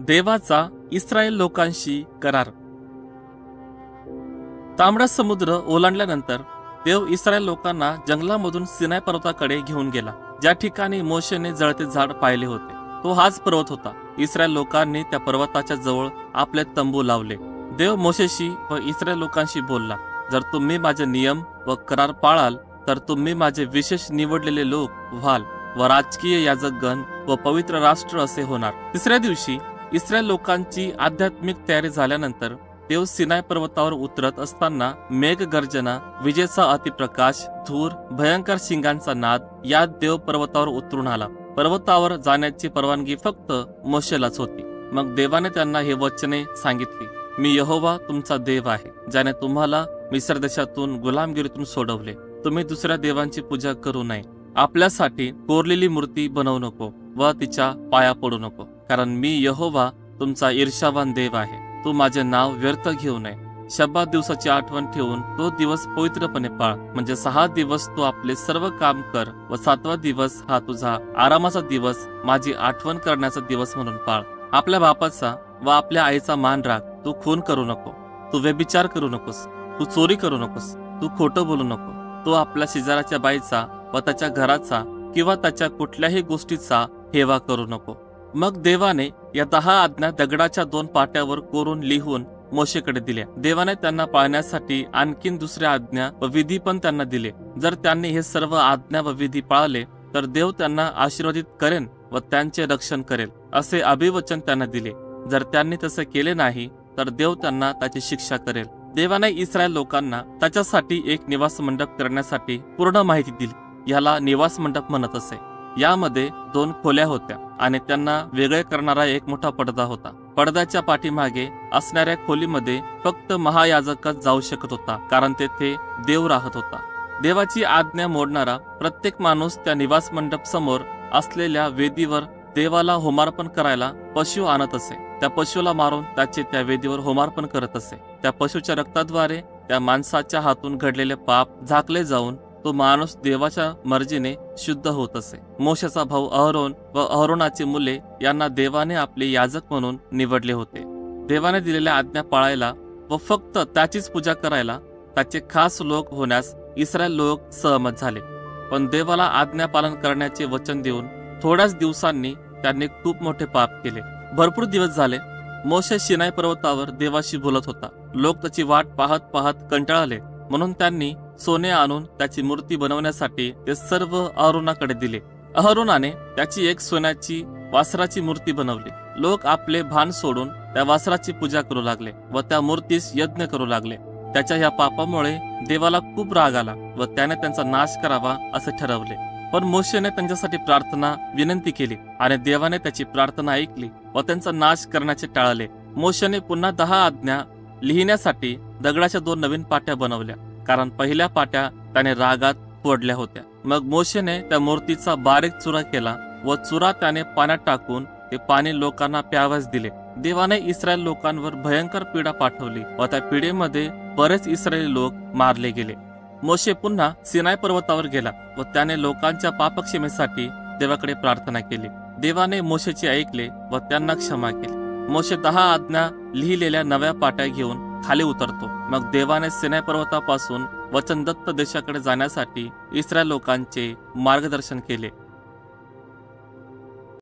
देवाचा इस्रायल लोकांशी करार. तांबडा समुद्र ओलांडल्यानंतर देव इस्रायल लोकांना जंगलामधून सिनाय पर्वताकडे घेऊन गेला. ज्या ठिकाणी मोशेने जळते झाड पाहिले होते तो हाच पर्वत होता. इस्रायल लोकांनी त्या पर्वताच्या जवळ आपले तंबू लावले. देव मोशेशी व इस्रायल लोकांशी बोलला जर तुम्ही माझे नियम व करार पाळाल तर तुम्ही माझे विशेष निवडलेले लोक व्हाल व राजकीय याजकगण व पवित्र राष्ट्र असे होणार. तिसऱ्या दिवशी इस्रायल लोकांची आध्यात्मिक तयारी झाल्यानंतर देव सिनाय पर्वतावर उतरत असताना मेघ गर्जना विजेचा अतिप्रकाश धूर भयंकर शिंगांचा नाद या देव पर्वतावर उतरून आला. पर्वतावर जाण्याची परवानगी फक्त मोशेलाच होती. मग देवाने त्यांना हे वचने सांगितली मी यहोवा तुमचा देव आहे ज्याने तुम्हाला मिसर देशातून गुलामगिरीतून सोडवले. तुम्ही दुसऱ्या देवांची पूजा करू नये. आपल्यासाठी कोरलेली मूर्ती बनवू नको व तिच्या पाया पडू नको. कारण मी यहोवा तुमचा ईर्षावान देव आहे. तू माझे नाव व्यर्थ घेऊ नये. शब्दात दिवसाची आठवण ठेवून तो दिवस पवित्रपणे पाळ. म्हणजे सहा दिवस तू आपले सर्व काम कर व सातवा दिवस हा तुझा आरामाचा दिवस माझी आठवण करण्याचा दिवस म्हणून पाळ. आपल्या बापाचा व आपल्या आईचा मान राख. तू खून करू नको. तू व्यभिचार करू नकोस. तू चोरी करू नकोस. तू खोटं बोलू नको. तू आपल्या शेजाराच्या बाईचा व त्याच्या घराचा किंवा त्याच्या कुठल्याही गोष्टीचा हेवा करू नको. मग देवाने या दहा आज्ञा दगडाच्या दोन पाट्यावर कोरून लिहून मोशेकडे दिल्या. देवाने त्यांना पाळण्यासाठी आणखीन दुसऱ्या आज्ञा व विधी पण त्यांना दिले. जर त्यांनी हे सर्व आज्ञा व विधी पाळले तर देव त्यांना आशीर्वादित करेन व त्यांचे रक्षण करेल असे अभिवचन त्यांना दिले. जर त्यांनी तसे केले नाही तर देव त्यांना त्याची शिक्षा करेल. देवाने इस्रायल लोकांना त्याच्यासाठी एक निवास मंडप करण्यासाठी पूर्ण माहिती दिली. याला निवास मंडप म्हणत असे. यामध्ये दोन खोल्या होत्या आणि त्यांना वेगळे करणारा एक मोठा पडदा होता. पडद्याच्या पाठीमागे असणाऱ्या खोलीमध्ये फक्त महायाजकच जाऊ शकत होता कारण तेथे देव राहत होता. देवाची आज्ञा मोडणारा प्रत्येक माणूस त्या निवास मंडप समोर असलेल्या वेदीवर देवाला होमार्पण करायला पशु आणत असे. त्या पशुला मारून त्याचे त्या वेदीवर होमार्पण करत असे. त्या पशुच्या रक्ताद्वारे त्या माणसाच्या हातून घडलेले पाप झाकले जाऊन तो माणूस देवाच्या मर्जीने शुद्ध होत असे. मोशाचा भाऊ अहरोन व अहरोनाची मुले यांना देवाने आपले याजक म्हणून निवडले होते. देवाने दिलेल्या आज्ञा पाळायला व फक्त त्याचीच पूजा करायला त्याचे खास लोक होण्यास इस्रायल लोक सहमत झाले. पण देवाला आज्ञा पालन करण्याचे वचन देऊन थोड्याच दिवसांनी त्यांनी खूप मोठे पाप केले. भरपूर दिवस झाले मोशे शिनाय पर्वतावर देवाशी बोलत होता. लोक त्याची वाट पाहत पाहत कंटाळले म्हणून त्यांनी सोने आणून त्याची मूर्ती बनवण्यासाठी ते सर्व अहरुणाकडे दिले. अहरुणाने त्याची एक सोन्याची वासराची मूर्ती बनवली. लोक आपले भान सोडून त्या वासराची पूजा करू लागले व त्या मूर्तीस यज्ञ करू लागले. त्याच्या ह्या पापामुळे देवाला खूप राग आला व त्याने त्यांचा नाश करावा असे ठरवले. पण मोशेने त्यांच्यासाठी प्रार्थना विनंती केली आणि देवाने त्याची प्रार्थना ऐकली व त्यांचा नाश करण्याचे टाळले. मोशेने पुन्हा दहा आज्ञा लिहिण्यासाठी दगडाच्या दोन नवीन पाट्या बनवल्या. कारण पहिल्या पाट्या त्याने रागात फोडल्या होत्या. मग मोशेने त्या मूर्तीचा बारीक चुरा केला व चुरा त्याने पाण्यात टाकून ते पाणी लोकांना प्यावास दिले. देवाने इस्रायल लोकांवर भयंकर पीडा पाठवली व त्या पिढेमध्ये बरेच इस्रायली लोक मारले गेले. मोशे पुन्हा सिनाय पर्वतावर गेला व त्याने लोकांच्या पापक्षमेसाठी देवाकडे प्रार्थना केली. देवाने मोशेचे ऐकले व त्यांना क्षमा केली. मोशे दहा आज्ञा लिहिलेल्या नव्या पाट्या घेऊन खाली उतरतो. मग देवाने सिनाय पर्वतापासून वचनदत्त देशाकडे जाण्यासाठी इस्रायल लोकांचे मार्गदर्शन केले.